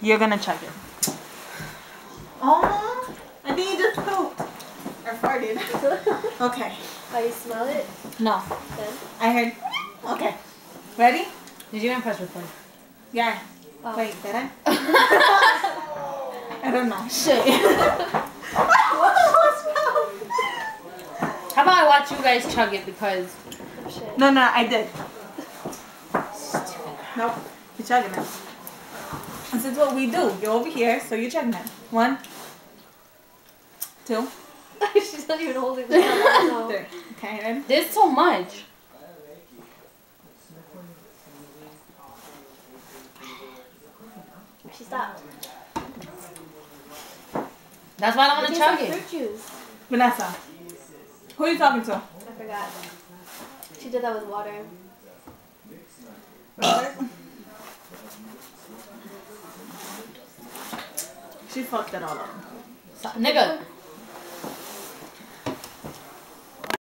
You're gonna chug it. Oh, I think you just pooped. Or farted. okay. How you smell it? No. Then? I heard. Okay. Ready? Did you even press record? Yeah. Oh. Wait, did I? I don't know. Shit. How about I watch you guys chug it because Oh, shit. no, no, I did. Nope. You're chugging it. This is what we do. You're over here, so you're chugging it. One, two, She's not even holding the camera. No. three. Okay, ready? there's so much. She stopped. That's why I don't want to tastes chug it. fruit juice. Vanessa. Who are you talking to? I forgot. She did that with water. She fucked it all up. So- nigga,